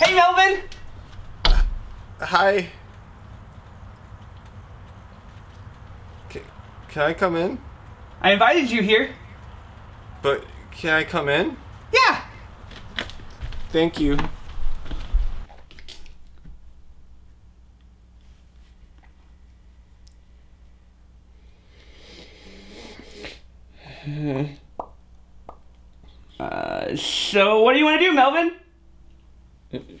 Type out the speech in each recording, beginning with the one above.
Hey, Melvin! Hi. Can, can I come in? I invited you here. But can I come in? Yeah! Thank you. Uh, so what do you want to do, Melvin?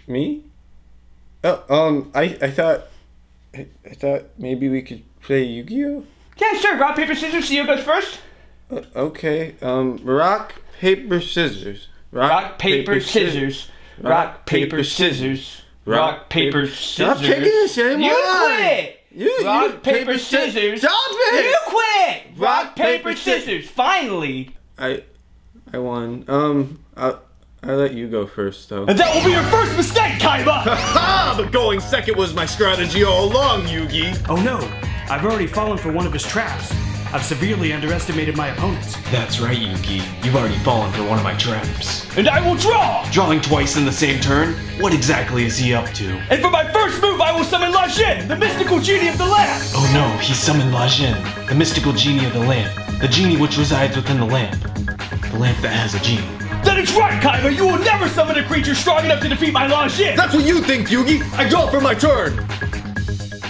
Me? Oh, um, I, I thought, I, I thought maybe we could play Yu-Gi-Oh. Yeah, sure. Rock, paper, scissors. See who goes first. Uh, okay. Um, rock, paper, scissors. Rock, paper, scissors. Rock, paper, scissors. Rock, paper, scissors. Stop scissors. taking the same You quit! You, Rock, you, paper, sci- scissors. Stop it! You quit! Rock, Rock, paper, paper, sci- scissors. Finally. I, I won. Um, I, I let you go first though. And that will be your first mistake, Kaiba! Ah, but going second was my strategy all along, Yugi. Oh no, I've already fallen for one of his traps. I've severely underestimated my opponents. That's right, Yugi. You've already fallen for one of my traps. and I will draw! Drawing twice in the same turn? What exactly is he up to? And for my first move, I will summon La Jinn, the mystical genie of the lamp! Oh no, he summoned La Jinn, the mystical genie of the lamp. The genie which resides within the lamp. The lamp that has a genie. That is right, Kaiba! You will never summon a creature strong enough to defeat my La Jinn! That's what you think, Yugi. I draw for my turn.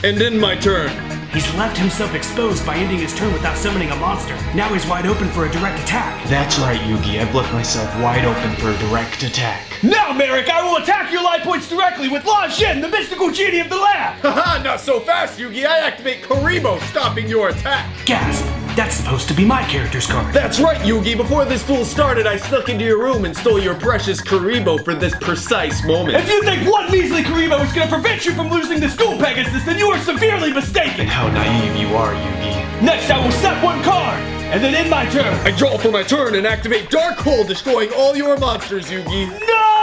And in my turn. He's left himself exposed by ending his turn without summoning a monster. Now he's wide open for a direct attack. That's right, Yugi. I've left myself wide open for a direct attack. Now, Marik, I will attack your life points directly with La Jin, the mystical genie of the lab! Haha, not so fast, Yugi. I activate Kuriboh, stopping your attack. Gasp! That's supposed to be my character's card. That's right, Yugi. Before this fool started, I snuck into your room and stole your precious Kuriboh for this precise moment. If you think one measly Kuriboh is gonna prevent you from losing the school Pegasus, then you are severely mistaken! And How naive you are, Yugi. Next, I will set one card, and then in my turn. I draw for my turn and activate Dark Hole, destroying all your monsters, Yugi. No!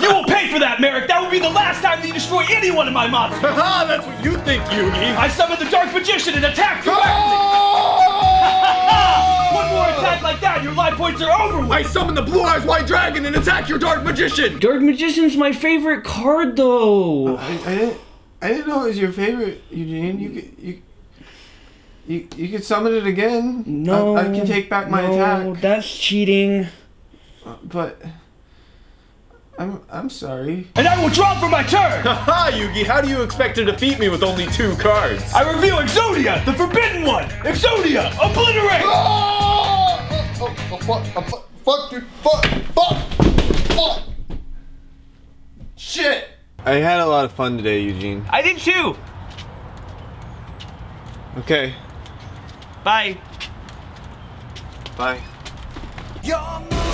you will pay for that, Marik. That would be the last time that you destroy any one of my monsters. Haha, that's what you think, Yugi. I summon the Dark Magician and attack directly. One more attack like that, your life points are over with. I summon the Blue Eyes White Dragon and attack your Dark Magician. Dark Magician's my favorite card, though. I, I didn't, I didn't know it was your favorite, Eugene. You could, you, you, you could summon it again. No, I, I can take back my no, attack. That's cheating. Uh, but, I'm, I'm sorry. And I will draw for my turn. Haha, Yugi, how do you expect to defeat me with only two cards? I reveal Exodia, the forbidden one. Exodia, obliterate. Ah! Oh, oh, oh, fuck, oh, fuck, fuck, dude, fuck, fuck, fuck. Shit. I had a lot of fun today, Eugene. I did too. Okay, Bye. bye. Your move